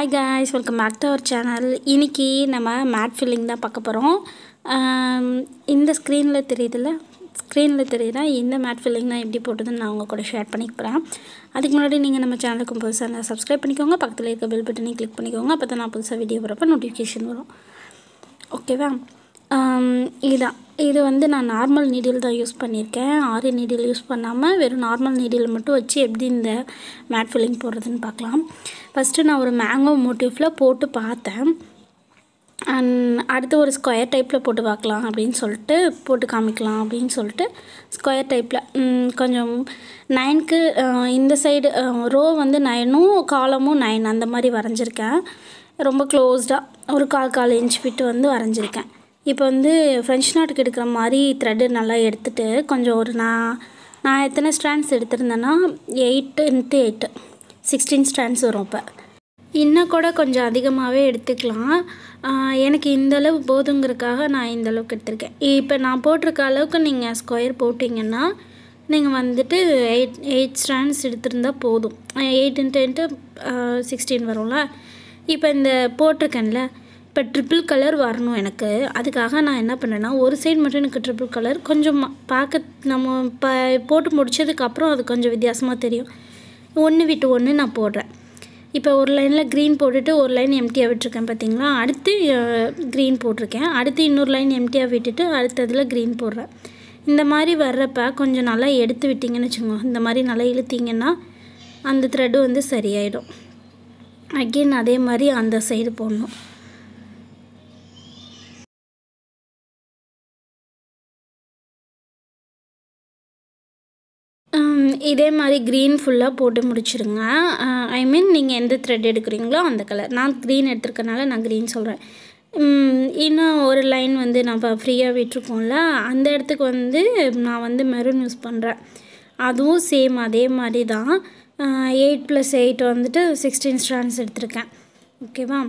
Hi guys welcome back to our channel இன்னைக்கு நம்ம mat filling தான் பார்க்க போகிறோம் இந்த ஸ்க்ரீனில் தெரியுதுல்ல? ஸ்க்ரீனில் தெரியுதா இந்த மேட் ஃபில்லிங் தான் எப்படி போட்டதுன்னு நான் உங்கள் கூட ஷேர் பண்ணிக்க போகிறேன் அதுக்கு முன்னாடி நீங்கள் நம்ம சேனலுக்கு புதுசாக சப்ஸ்கிரைப் பண்ணிக்கோங்க. பக்கத்தில் இருக்க பெல் பட்டனையும் கிளிக் பண்ணிக்கோங்க. அப்போ தான் நான் புதுசாக வீடியோ போகிறப்ப நோட்டிஃபிகேஷன் வரும். ஓகேவா இதுதான். இது வந்து நான் நார்மல் நீடில் தான் யூஸ் பண்ணியிருக்கேன். ஆரி நீடில் யூஸ் பண்ணாமல் வெறும் நார்மல் நீடில் மட்டும் வச்சு எப்படி இந்த மேட் ஃபில்லிங் போடுறதுன்னு பார்க்கலாம். ஃபஸ்ட்டு நான் ஒரு மேங்கோ மோட்டிஃபில் போட்டு பார்த்தேன். அண்ட் அடுத்து ஒரு ஸ்கொயர் டைப்பில் போட்டு பார்க்கலாம் அப்படின்னு சொல்லிட்டு போட்டு காமிக்கலாம் அப்படின்னு சொல்லிட்டு ஸ்கொயர் டைப்பில் கொஞ்சம் நைனுக்கு இந்த சைடு ரோ வந்து நைனும் காலமும் நைன் அந்த மாதிரி வரைஞ்சிருக்கேன். ரொம்ப க்ளோஸ்டாக ஒரு கால் கால் இன்ச் விட்டு வந்து வரைஞ்சிருக்கேன். இப்போ வந்து ஃப்ரெஞ்ச் நாட்டுக்கு எடுக்கிற மாதிரி த்ரெட்டு நல்லா எடுத்துகிட்டு கொஞ்சம் ஒரு நான் நான் எத்தனை strands எடுத்திருந்தேன்னா eight into eight sixteen strands வரும் இப்போ இன்னும் கூட கொஞ்சம் அதிகமாகவே எடுத்துக்கலாம். எனக்கு இந்த அளவு போதுங்கிறதுக்காக நான் இந்த அளவுக்கு எடுத்திருக்கேன். இப்போ நான் போட்டிருக்க அளவுக்கு நீங்கள் ஸ்கொயர் போட்டிங்கன்னா நீங்கள் வந்துட்டு எயிட் எயிட் ஸ்டாண்ட்ஸ் எடுத்திருந்தா போதும். எயிட் இன்ட்டு இன்ட்டு சிக்ஸ்டீன் வரும்ல? இப்போ இந்த போட்டிருக்கேன்ல இப்போ ட்ரிபிள் கலர் வரணும் எனக்கு. அதுக்காக நான் என்ன பண்ணேன்னா ஒரு சைடு மட்டும் எனக்கு ட்ரிபிள் கலர் கொஞ்சம் பார்க்க நம்ம ப போட்டு முடிச்சதுக்கப்புறம் அது கொஞ்சம் வித்தியாசமாக தெரியும். ஒன்று விட்டு ஒன்று நான் போடுறேன். இப்போ ஒரு லைனில் க்ரீன் போட்டுட்டு ஒரு லைன் எம்டியாக விட்டுருக்கேன் பார்த்தீங்களா அடுத்து க்ரீன் போட்டிருக்கேன். அடுத்து இன்னொரு லைன் எம்டியாக விட்டுட்டு அடுத்ததில் க்ரீன் போடுறேன். இந்த மாதிரி வர்றப்ப கொஞ்சம் நல்லா எடுத்து விட்டிங்கன்னு வச்சுக்கோங்க. இந்த மாதிரி நல்லா இழுத்தீங்கன்னா அந்த த்ரெட்டு வந்து சரியாயிடும். அகெயின் அதே மாதிரி அந்த சைடு போடணும். இதே மாதிரி க்ரீன் ஃபுல்லாக போட்டு முடிச்சிருங்க. ஐ மீன் நீங்கள் எந்த த்ரெட் எடுக்கிறீங்களோ அந்த கலர் நான் க்ரீன் எடுத்துருக்கனால நான் க்ரீன் சொல்கிறேன் இன்னும் ஒரு லைன் வந்து நம்ம ஃப்ரீயாக விட்டுருக்கோம்ல அந்த இடத்துக்கு வந்து நான் வந்து மெரூன் யூஸ் பண்ணுறேன் அதுவும் சேம் அதே மாதிரி தான். எயிட் ப்ளஸ் எயிட் வந்துட்டு சிக்ஸ்டீன் ஸ்ட்ராண்ட்ஸ் எடுத்திருக்கேன். ஓகேவா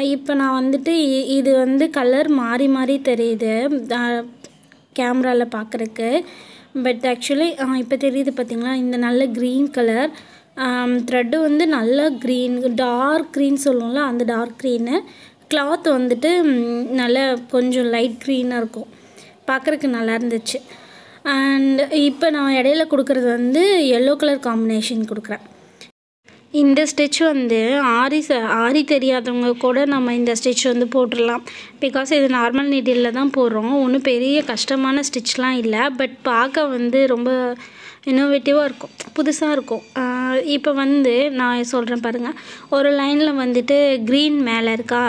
இப்போ நான் வந்துட்டு இ- இது வந்து கலர் மாறி மாறி தெரியுது. கேமராவில் பார்க்குறக்கு பட் ஆக்சுவலி இப்போ தெரியுது பார்த்தீங்களா இந்த நல்ல க்ரீன் கலர் த்ரெட்டு வந்து நல்ல க்ரீன் டார்க் க்ரீன் சொல்லுவோம்ல அந்த டார்க் க்ரீனு கிளாத் வந்துட்டு நல்ல கொஞ்சம் லைட் க்ரீனாக இருக்கும். பார்க்குறக்கு நல்லா இருந்துச்சு. அண்ட் இப்போ நான் இடையில கொடுக்குறது வந்து எல்லோ கலர் காம்பினேஷன் கொடுக்குறேன். இந்த ஸ்டிச் வந்து ஆரி ச ஆரி தெரியாதவங்க கூட நம்ம இந்த ஸ்டிச் வந்து போட்டுடலாம். பிகாஸ் இது நார்மல் நீடில் தான் போடுறோம். ஒன்றும் பெரிய கஷ்டமான ஸ்டிச்லாம் இல்லை. பட் பார்க்க வந்து ரொம்ப இன்னோவேட்டிவாக இருக்கும். புதுசாக இருக்கும். இப்போ வந்து நான் சொல்கிறேன் பாருங்கள் ஒரு லைனில் வந்துட்டு க்ரீன் மேலே இருக்கா?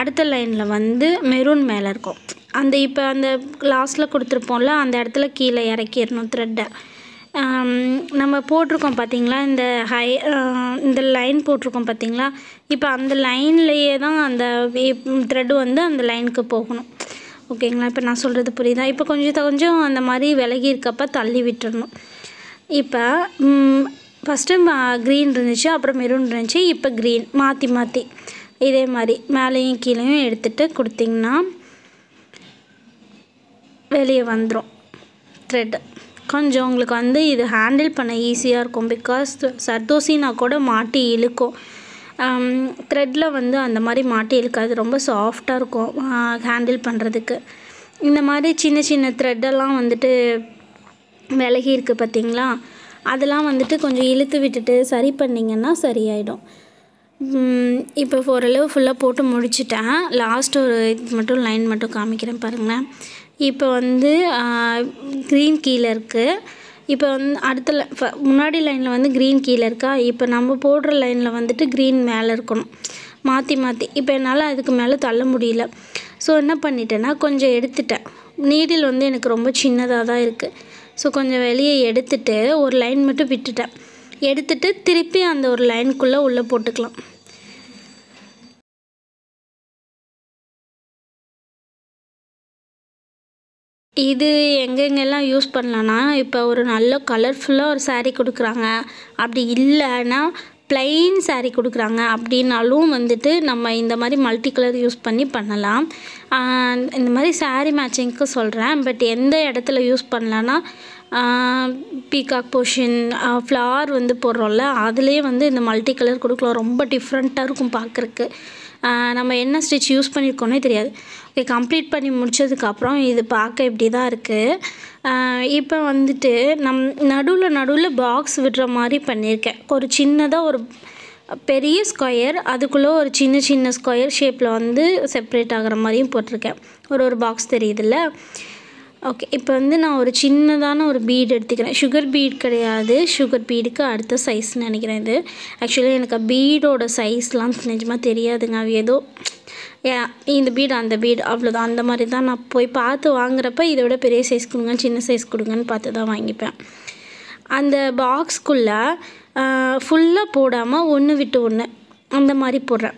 அடுத்த லைனில் வந்து மெரூன் மேலே இருக்கும். அந்த இப்போ அந்த லாஸ்ட்டில் கொடுத்துருப்போம்ல அந்த இடத்துல கீழே இறக்கிடணும் த்ரெட்டை நம்ம போட்டிருக்கோம் பார்த்தீங்களா? இந்த ஹை இந்த லைன் போட்டிருக்கோம் பார்த்தீங்களா? இப்போ அந்த லைன்லேயே தான் அந்த த்ரெட்டு வந்து அந்த லைனுக்கு போகணும். ஓகேங்களா இப்போ நான் சொல்கிறது புரியுதா? இப்போ கொஞ்சம் கொஞ்சம் அந்த மாதிரி விலகி இருக்கப்போ தள்ளி விட்டுறணும். இப்போ ஃபஸ்ட்டு க்ரீன் இருந்துச்சு அப்புறம் மெரூன் இருந்துச்சு இப்போ க்ரீன் மாற்றி மாற்றி இதே மாதிரி மேலேயும் கீழேயும் எடுத்துகிட்டு கொடுத்தீங்கன்னா வெளியே வந்துடும் த்ரெட் கொஞ்சம் உங்களுக்கு வந்து இது ஹேண்டில் பண்ண ஈஸியாக இருக்கும். பிகாஸ் சர்தோசினா கூட மாட்டி இழுக்கும். Um, த்ரெட்டில் வந்து அந்த மாதிரி மாட்டி இழுக்காது. ரொம்ப சாஃப்டாக இருக்கும் ஹேண்டில் பண்ணுறதுக்கு இந்த மாதிரி சின்ன சின்ன த்ரெட்டெல்லாம் வந்துட்டு விலகி இருக்குது பார்த்தீங்களா அதெல்லாம் வந்துட்டு கொஞ்சம் இழுத்து விட்டுட்டு சரி பண்ணிங்கன்னா சரியாயிடும். இப்போ ஓரளவு ஃபுல்லாக போட்டு முடிச்சிட்டேன். லாஸ்ட் ஒரு இது மட்டும் லைன் மட்டும் காமிக்கிறேன் பாருங்களேன். இப்போ வந்து க்ரீன் கீழே இருக்குது இப்போ வந்து அடுத்த ஃப- முன்னாடி லைனில் வந்து க்ரீன் கீழே இருக்கா? இப்போ நம்ம போடுற லைனில் வந்துட்டு க்ரீன் மேலே இருக்கணும். மாற்றி மாற்றி இப்போ என்னால் அதுக்கு மேலே தள்ள முடியல. ஸோ என்ன பண்ணிட்டேன்னா கொஞ்சம் எடுத்துட்டேன். நீடில் வந்து எனக்கு ரொம்ப சின்னதாக தான் இருக்குது ஸோ கொஞ்சம் வெளியே எடுத்துட்டு ஒரு லைன் மட்டும் விட்டுட்டேன். எடுத்துட்டு திருப்பி அந்த ஒரு லைனுக்குள்ளே உள்ளே போட்டுக்கலாம். இது எங்கெங்கெல்லாம் யூஸ் பண்ணலான்னா இப்போ ஒரு நல்ல கலர்ஃபுல்லாக ஒரு சாரீ கொடுக்குறாங்க. அப்படி இல்லைன்னா ப்ளைன் சாரீ கொடுக்குறாங்க. அப்படின்னாலும் வந்துட்டு நம்ம இந்த மாதிரி மல்டி கலர் யூஸ் பண்ணி பண்ணலாம். இந்த மாதிரி சாரீ மேட்சிங்க்கு சொல்கிறேன் பட் எந்த இடத்துல யூஸ் பண்ணலான்னா பீகாக் போஷன் ஃப்ளார் வந்து போடுறோம்ல அதுலேயே வந்து இந்த மல்டி கலர் கொடுக்கலாம். ரொம்ப டிஃப்ரெண்ட்டாக இருக்கும் பார்க்குறக்கு நம்ம என்ன ஸ்டிச் யூஸ் பண்ணியிருக்கோன்னே தெரியாது. ஓகே கம்ப்ளீட் பண்ணி முடிச்சதுக்கப்புறம் இது பார்க்க இப்படி தான் இருக்குது இப்போ வந்துட்டு நம் நடுவில் நடுவில் பாக்ஸ் விடுற மாதிரி பண்ணியிருக்கேன். ஒரு சின்னதாக ஒரு பெரிய ஸ்கொயர் அதுக்குள்ளே ஒரு சின்ன சின்ன ஸ்கொயர் ஷேப்பில் வந்து செப்ரேட் ஆகிற மாதிரியும் போட்டிருக்கேன். ஒரு ஒரு பாக்ஸ் தெரியுதுல்ல? ஓகே இப்போ வந்து நான் ஒரு சின்னதான ஒரு பீட் எடுத்துக்கிறேன். சுகர் பீட் கிடையாது. சுகர் பீடுக்கு அடுத்த சைஸ்னு நினைக்கிறேன் இது. ஆக்சுவலி எனக்கு பீடோட சைஸ்லாம் நிஜமாக தெரியாதுங்க. அவ ஏதோ இந்த பீடு அந்த பீடு அவ்வளோதான் அந்த மாதிரி தான் நான் போய் பார்த்து வாங்குறப்ப இதை விட பெரிய சைஸ் கொடுங்க சின்ன சைஸ் கொடுங்கன்னு பார்த்து தான் வாங்கிப்பேன். அந்த பாக்ஸ்க்குள்ளே ஃபுல்லாக போடாமல் ஒன்று விட்டு ஒன்று அந்த மாதிரி போடுறேன்.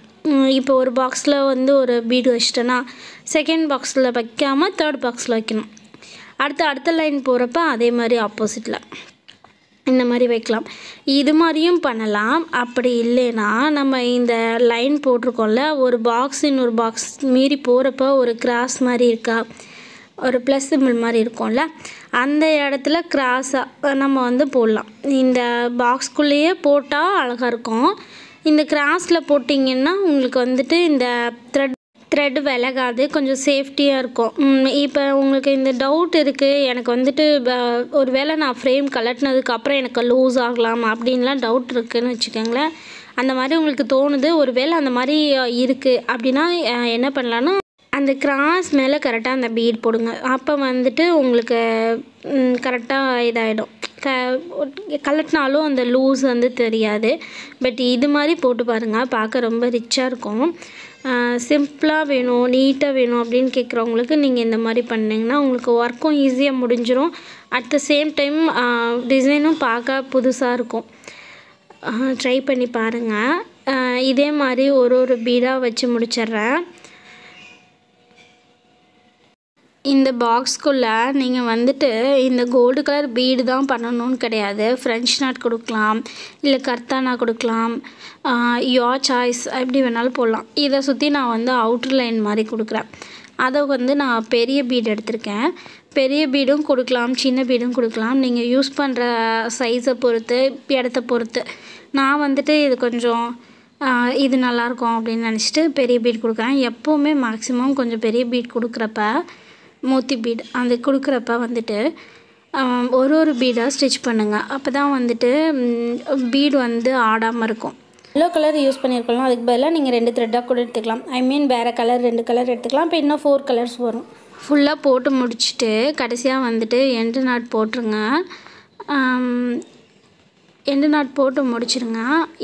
இப்போ ஒரு பாக்ஸில் வந்து ஒரு பீடு வச்சிட்டேன்னா செகண்ட் பாக்ஸில் வைக்காமல் தேர்ட் பாக்ஸில் வைக்கணும். அடுத்து அடுத்த லைன் போகிறப்ப அதே மாதிரி ஆப்போசிட்டில் இந்த மாதிரி வைக்கலாம். இது மாதிரியும் பண்ணலாம். அப்படி இல்லைன்னா நம்ம இந்த லைன் போட்டிருக்கோம்ல ஒரு பாக்ஸ் இன்னொரு பாக்ஸ் மீறி போகிறப்ப ஒரு கிராஸ் மாதிரி இருக்கா? ஒரு ப்ளஸ் சிம்பிள் மாதிரி இருக்கும்ல அந்த இடத்துல கிராஸாக நம்ம வந்து போடலாம். இந்த பாக்ஸ்குள்ளேயே போட்டால் அழகாக இருக்கும். இந்த கிராஸில் போட்டிங்கன்னா உங்களுக்கு வந்துட்டு இந்த த்ரெட் த்ரெட் விலகாது கொஞ்சம் சேஃப்டியாக இருக்கும். இப்போ உங்களுக்கு இந்த டவுட் இருக்குது எனக்கு வந்துட்டு ஒரு வேளை நான் ஃப்ரேம் கலட்டினதுக்கப்புறம் எனக்கு லூஸ் ஆகலாம் அப்படின்லாம் டவுட் இருக்குதுன்னு வச்சுக்கோங்களேன். அந்த மாதிரி உங்களுக்கு தோணுது ஒரு வேளை அந்த மாதிரி இருக்குது அப்படின்னா என்ன பண்ணலான்னா அந்த கிராஸ் மேலே கரெக்டாக அந்த பீட் போடுங்க. அப்போ வந்துட்டு உங்களுக்கு கரெக்டாக இதாகிடும் க கலட்டினாலும் அந்த லூஸ் வந்து தெரியாது. பட் இது மாதிரி போட்டு பாருங்கள் பார்க்க ரொம்ப ரிச்சாக இருக்கும். சிம்பிளாக வேணும் நீட்டாக வேணும் அப்படின்னு கேட்குறவங்களுக்கு நீங்கள் இந்த மாதிரி பண்ணிங்கன்னா உங்களுக்கு ஒர்க்கும் ஈஸியாக முடிஞ்சிடும் அட் த சேம் டைம் டிசைனும் பார்க்க புதுசாக இருக்கும். ட்ரை பண்ணி பாருங்கள் இதே மாதிரி ஒரு ஒரு பீடாக வச்சு முடிச்சிட்றேன். இந்த பாக்ஸ்குள்ளே நீங்கள் வந்துட்டு இந்த கோல்டு கலர் பீடு தான் பண்ணணும்னு கிடையாது. ஃப்ரெஞ்ச் நாட் கொடுக்கலாம் இல்லை கர்த்தானா கொடுக்கலாம் யோ சாய்ஸ் எப்படி வேணாலும் போடலாம். இதை சுற்றி நான் வந்து அவுட்ரு லைன் மாதிரி கொடுக்குறேன். அதை வந்து நான் பெரிய பீடு எடுத்திருக்கேன். பெரிய பீடும் கொடுக்கலாம் சின்ன பீடும் கொடுக்கலாம். நீங்கள் யூஸ் பண்ணுற சைஸை பொறுத்து இடத்த பொறுத்து. நான் வந்துட்டு இது கொஞ்சம் இது நல்லாயிருக்கும் அப்படின்னு நினச்சிட்டு பெரிய பீட் கொடுக்குறேன். எப்போவுமே மேக்ஸிமம் கொஞ்சம் பெரிய பீட் கொடுக்குறப்ப மோத்தி பீட் அந்த கொடுக்குறப்ப வந்துட்டு ஒரு ஒரு பீடாக ஸ்டிச் பண்ணுங்கள் அப்போ தான் வந்துட்டு பீடு வந்து ஆடாமல் இருக்கும். எல்லோ கலர் யூஸ் பண்ணியிருக்கலாம் அதுக்கு பதிலாக நீங்கள் ரெண்டு த்ரெட்டாக கூட எடுத்துக்கலாம். ஐ மீன் வேறு கலர் ரெண்டு கலர் எடுத்துக்கலாம். இப்போ இன்னும் ஃபோர் கலர்ஸ் வரும். ஃபுல்லாக போட்டு முடிச்சுட்டு கடைசியாக வந்துட்டு எண்டு நாட் போட்டுருங்க. எண்டு நாட் போட்டு முடிச்சிருங்க.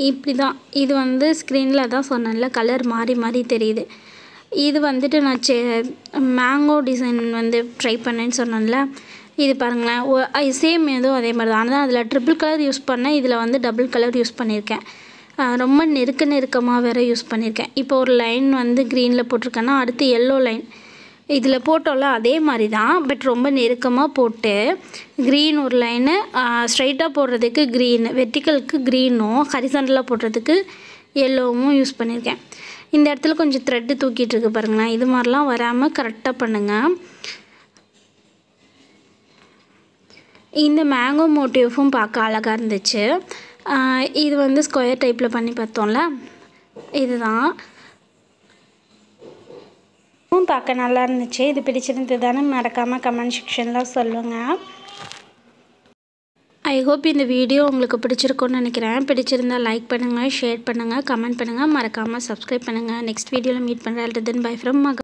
இப்படி தான் இது வந்து ஸ்க்ரீனில் தான் சொன்னேன்ல கலர் மாறி மாறி தெரியுது. இது வந்துட்டு நான் சே மேங்கோ டிசைன் வந்து ட்ரை பண்ணேன்னு சொன்னேன்ல. இது பாருங்களேன் சேம் ஏதோ அதே மாதிரி தான். ஆனால் அதில் ட்ரிபிள் கலர் யூஸ் பண்ணேன். இதில் வந்து டபுள் கலர் யூஸ் பண்ணியிருக்கேன். ரொம்ப நெருக்க நெருக்கமாக வேறு யூஸ் பண்ணியிருக்கேன். இப்போ ஒரு லைன் வந்து க்ரீனில் போட்டிருக்கேன்னா அடுத்து எல்லோ லைன் இதில் போட்டோம்ல அதே மாதிரி தான். பட் ரொம்ப நெருக்கமாக போட்டு க்ரீன் ஒரு லைனு ஸ்ட்ரைட்டாக போடுறதுக்கு க்ரீன் வெர்டிக்கலுக்கு க்ரீனும் ஹரிசண்டலாக போடுறதுக்கு எல்லோவும் யூஸ் பண்ணியிருக்கேன். இந்த இடத்துல கொஞ்சம் த்ரெட்டு தூக்கிட்டு இருக்கு பாருங்களேன். இது மாதிரிலாம் வராமல் கரெக்டாக பண்ணுங்கள் இந்த மேங்கோ மோட்டிவ்ஸும் பார்க்க அழகாக இருந்துச்சு. இது வந்து ஸ்கொயர் டைப்பில் பண்ணி பார்த்தோம்ல. இதுதான். பார்க்க நல்லா இருந்துச்சு. இது பிடிச்சிருந்ததுதானே மறக்காமல் கமெண்ட் செக்ஷனில் சொல்லுங்கள் ஐ ஹோப் இந்த வீடியோ உங்களுக்கு பிடிச்சிருக்கும்னு நினைக்கிறேன். பிடிச்சிருந்தா லைக் பண்ணுங்கள் ஷேர் பண்ணுங்கள் கமெண்ட் பண்ணுங்கள் மறக்காமல் சப்ஸ்கிரைப் பண்ணுங்கள் நெக்ஸ்ட் வீடியோவில் மீட் பண்ணுறேன் தென் பை ஃப்ரம் மக